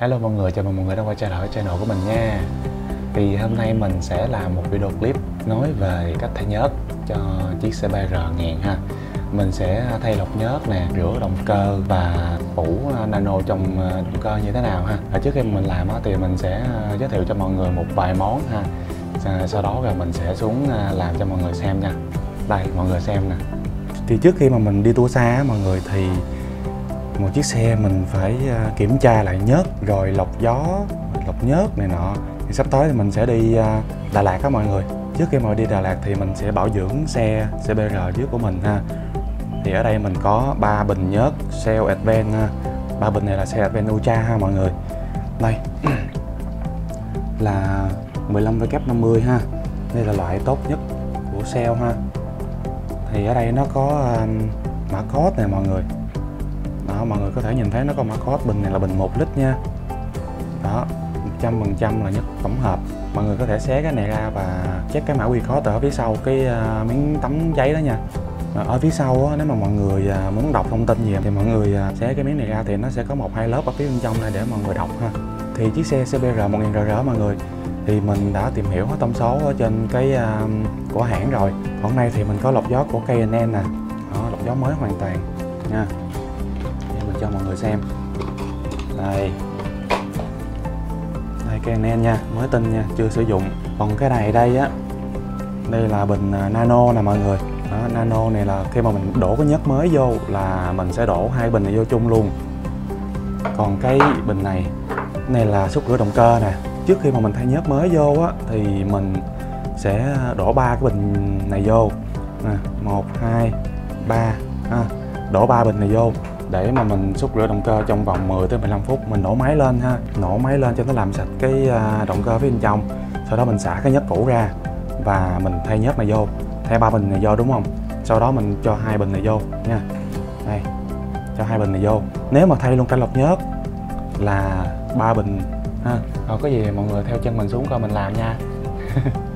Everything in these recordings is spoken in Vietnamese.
Hello mọi người, chào mừng mọi người đã quay trở lại với channel của mình nha. Thì hôm nay mình sẽ làm một video clip nói về cách thay nhớt cho chiếc CBR 1000 ha. Mình sẽ thay lọc nhớt nè, rửa động cơ và phủ à, nano trong à, động cơ như thế nào ha. Ở trước khi mình làm thì mình sẽ à, giới thiệu cho mọi người một vài món ha. Sau đó rồi mình sẽ xuống làm cho mọi người xem nha. Đây, mọi người xem nè. Thì trước khi mà mình đi tour xa mọi người thì một chiếc xe mình phải ờ, kiểm tra lại nhớt, rồi lọc gió, lọc nhớt này nọ. Thì sắp tới thì mình sẽ đi ờ, Đà Lạt á mọi người. Trước khi mà đi Đà Lạt thì mình sẽ bảo dưỡng xe CBR trước của mình ha. Thì ở đây mình có ba bình nhớt Shell Advent ờ, ba bình này là xe Advent Ultra ha mọi người. Đây, là 15W50 ha. Đây là loại tốt nhất của Shell ha. Thì ở đây nó có mã code này mọi người đó mọi người có thể nhìn thấy nó có mã code bình này là bình 1 lít nha. Đó 100% là nhất tổng hợp. Mọi người có thể xé cái này ra và check cái mã QR code ở phía sau cái uh, miếng tấm giấy đó nha. Ở phía sau á, nếu mà mọi người à, muốn đọc thông tin gì thì mọi người à, xé cái miếng này ra thì nó sẽ có một hai lớp ở phía bên trong này để mọi người đọc ha. Thì chiếc xe CBR 1000RR mọi người thì mình đã tìm hiểu hết thông số ở trên cái uh, của hãng rồi. Hôm nay thì mình có lọc gió của KNN nè. Đó, lọc gió mới hoàn toàn nha cho mọi người xem. Đây. Đây cái nen nha mới tinh nha chưa sử dụng. Còn cái này đây á đây là bình à, nano nè mọi người. Đó, nano này là khi mà mình đổ cái nhớt mới vô là mình sẽ đổ hai bình này vô chung luôn. Còn cái bình này này là xúc rửa động cơ nè. Trước khi mà mình thay nhớt mới vô á thì mình sẽ đổ ba cái bình này vô. Nè một hai ba. À, đổ ba bình này vô để mà mình xúc rửa động cơ trong vòng 10 tới 15 phút, mình nổ máy lên ha. Nổ máy lên cho nó làm sạch cái à, động cơ phía bên trong. Sau đó mình xả cái nhớt cũ ra và mình thay nhớt này vô, thay ba bình này vô, đúng không? Sau đó mình cho hai bình này vô nha. Đây, cho hai bình này vô. Nếu mà thay luôn cả lọc nhớt là ba bình ha. Rồi, có gì mọi người theo chân mình xuống coi mình làm nha.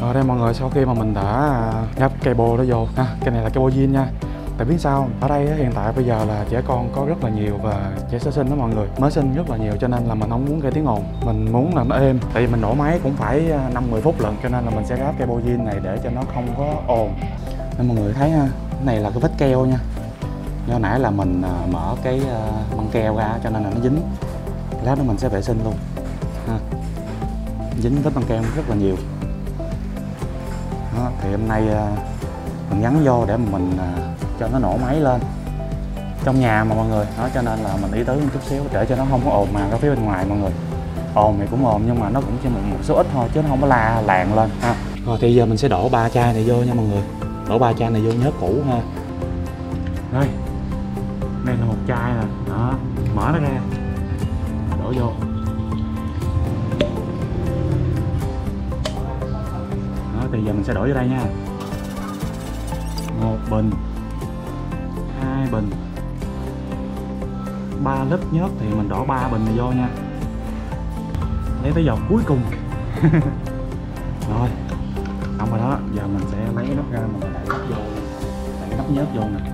Rồi đây mọi người sau khi mà mình đã à, gắp cây bô đó vô ha, Cái này là cây bô zin nha. Tại biết sao ở đây hiện tại bây giờ là trẻ con có rất là nhiều và trẻ sơ sinh đó mọi người. Mới sinh rất là nhiều cho nên là mình không muốn gây tiếng ồn. Mình muốn là nó êm tại vì mình nổ máy cũng phải à, 5-10 phút lần cho nên là mình sẽ gắp cây bô zin này để cho nó không có ồn. Nên mọi người thấy ha cái này là cái vết keo nha như nãy là mình à, mở cái à, băng keo ra cho nên là nó dính. Lát nữa mình sẽ vệ sinh luôn. Ha. dính tới băng keo rất là nhiều. Đó, thì hôm nay à, mình gắn vô để mình cho nó nổ máy lên. Trong nhà mà mọi người đó cho nên là mình ý tới một chút xíu để cho nó không có ồn mà ra phía bên ngoài mọi người. Ồn thì cũng ồn nhưng mà nó cũng chỉ một, một số ít thôi chứ nó không có la làng lên ha. Rồi thì giờ mình sẽ đổ ba chai này vô nha mọi người. Đổ ba chai này vô nhớ cũ ha. Đây đây là một chai nè. Đó, mở nó ra. Đổ vô. Đó, thì giờ mình sẽ đổ vô đây nha. Một bình. Hai bình. Ba lít nhớt thì mình đổ ba bình này vô nha. Lấy tới giọt cuối cùng. Rồi. Xong rồi đó, giờ mình sẽ lấy cái nắp ra, mình đẩy nắp vô. Đẩy cái nắp nhớt vô nè.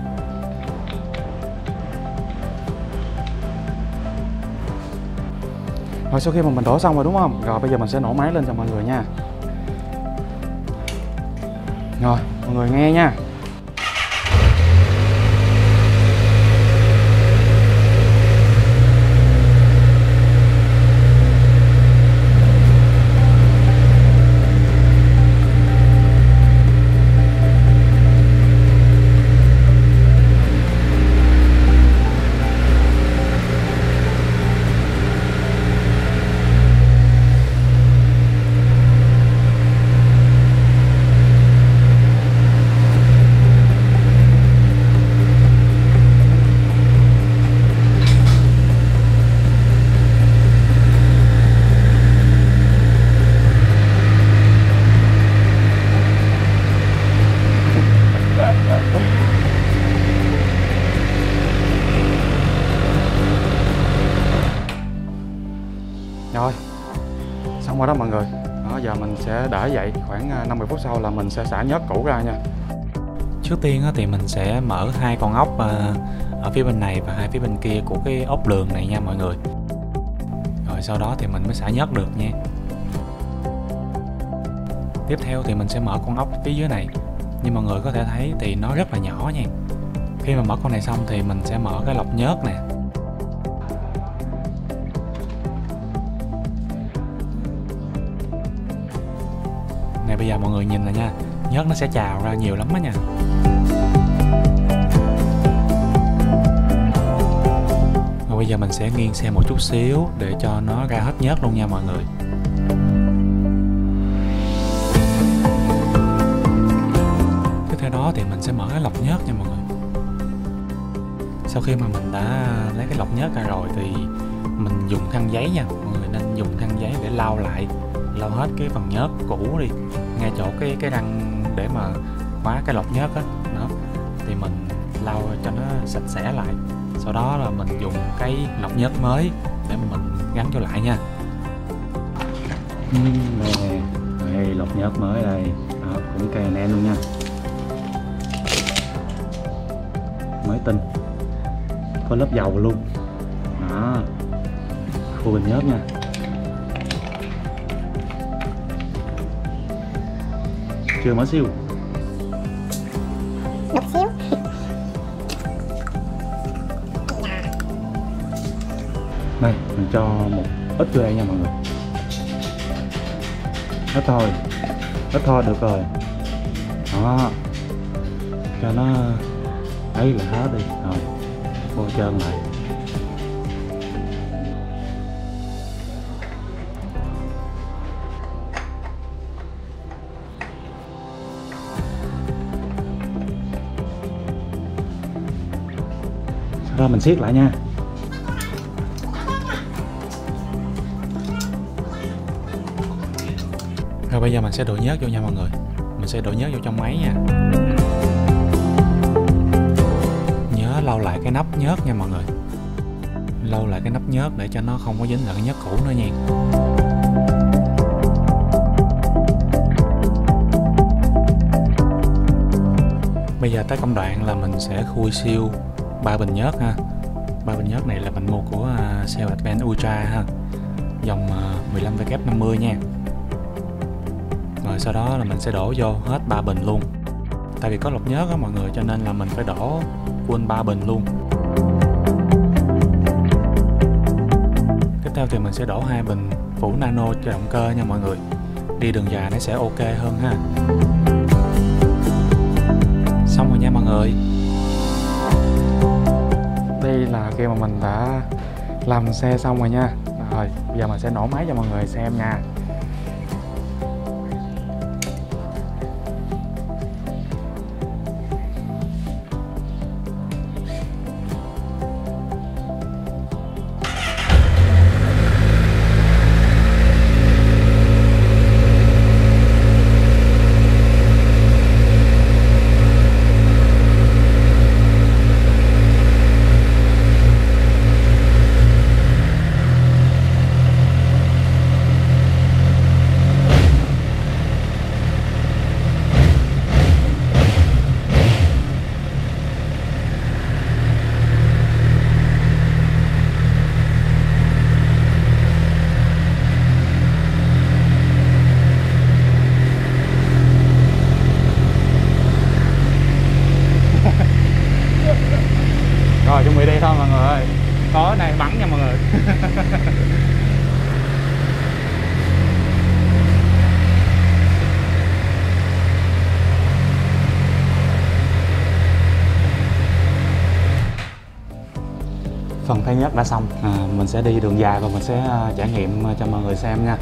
Rồi sau khi mà mình đổ xong rồi, đúng không? Rồi, bây giờ mình sẽ nổ máy lên cho mọi người nha. Rồi, mọi người nghe nha. Sẽ để dậy khoảng à, 50 phút sau là mình sẽ xả nhớt cũ ra nha. Trước tiên thì mình sẽ mở hai con ốc à, ở phía bên này và hai phía bên kia của cái ốc lường này nha mọi người. Rồi sau đó thì mình mới xả nhớt được nha. Tiếp theo thì mình sẽ mở con ốc phía dưới này. Như mọi người có thể thấy thì nó rất là nhỏ nha. Khi mà mở con này xong thì mình sẽ mở cái lọc nhớt nè. Này bây giờ mọi người nhìn là nha, nhớt nó sẽ trào ra nhiều lắm á nha. Rồi bây giờ mình sẽ nghiêng xe một chút xíu để cho nó ra hết nhớt luôn nha mọi người. Tiếp theo đó thì mình sẽ mở cái lọc nhớt nha mọi người. Sau khi mà mình đã lấy cái lọc nhớt ra rồi thì mình dùng khăn giấy nha, mọi người nên dùng khăn giấy để lau lại lau hết cái phần nhớt cũ đi. Ngay chỗ cái cái răng để mà khóa cái lọc nhớt á đó. thì mình lau cho nó sạch sẽ lại. Sau đó là mình dùng cái lọc nhớt mới để mà mình gắn vô lại nha. Nè đây lọc nhớt mới đây. Đó, cũng cây anh luôn nha. Mới tinh. Có lớp dầu luôn. Đó. Khu bình nhớt nha. Chưa mở siêu. Đục xíu. Đây mình cho một ít vô đây nha mọi người. Ít thôi. Ít thôi được rồi. Đó. Cho nó ấy là hết đi. Rồi bôi trơn lại sau mình siết lại nha. Rồi, bây giờ mình sẽ đổ nhớt vô nha mọi người. Mình sẽ đổ nhớt vô trong máy nha. Nhớ lau lại cái nắp nhớt nha mọi người. Lau lại cái nắp nhớt để cho nó không có dính lại cái nhớt cũ nữa nha. Bây giờ tới công đoạn là mình sẽ khui siêu ba bình nhớt ha. Ba bình nhớt này là mình mua của à, uh, Cell Ultra ha. Dòng à, uh, 15W50 nha. Rồi sau đó là mình sẽ đổ vô hết ba bình luôn. Tại vì có lọc nhớt á mọi người cho nên là mình phải đổ full ba bình luôn. Tiếp theo thì mình sẽ đổ hai bình phủ nano cho động cơ nha mọi người. Đi đường dài nó sẽ ok hơn ha. Xong rồi nha mọi người là khi mà mình đã làm xe xong rồi nha. Rồi, bây giờ mình sẽ nổ máy cho mọi người xem nha. Mọi người có này bắn nha mọi người. Phần thay nhất đã xong. À, mình sẽ đi đường dài và mình sẽ à, trải nghiệm à, cho mọi người xem nha.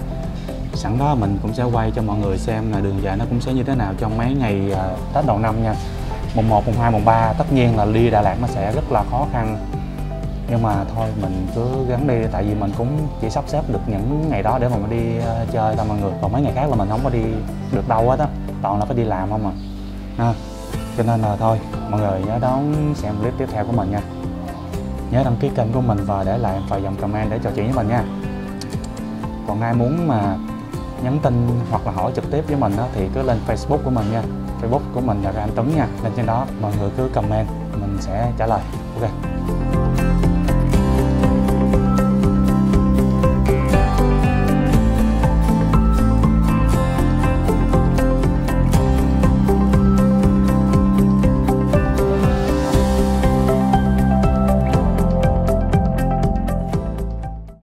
Sẵn đó mình cũng sẽ quay cho mọi người xem là đường dài nó cũng sẽ như thế nào trong mấy ngày à, tết đầu năm nha. Mùng 1, mùng 2, mùng 3 tất nhiên là đi Đà Lạt nó sẽ rất là khó khăn nhưng mà thôi mình cứ gắng đi tại vì mình cũng chỉ sắp xếp được những ngày đó để mà mình đi ờ, chơi thôi mọi người. Còn mấy ngày khác là mình không có đi được đâu hết á toàn là phải đi làm không à. Ha cho nên là thôi mọi người nhớ đón xem clip tiếp theo của mình nha. Nhớ đăng ký kênh của mình và để lại vài dòng comment để trò chuyện với mình nha. Còn ai muốn mà nhắn tin hoặc là hỏi trực tiếp với mình đó, thì cứ lên Facebook của mình nha. Facebook của mình là Ra Anh Tuấn nha. Lên trên đó mọi người cứ comment mình sẽ trả lời. Ok.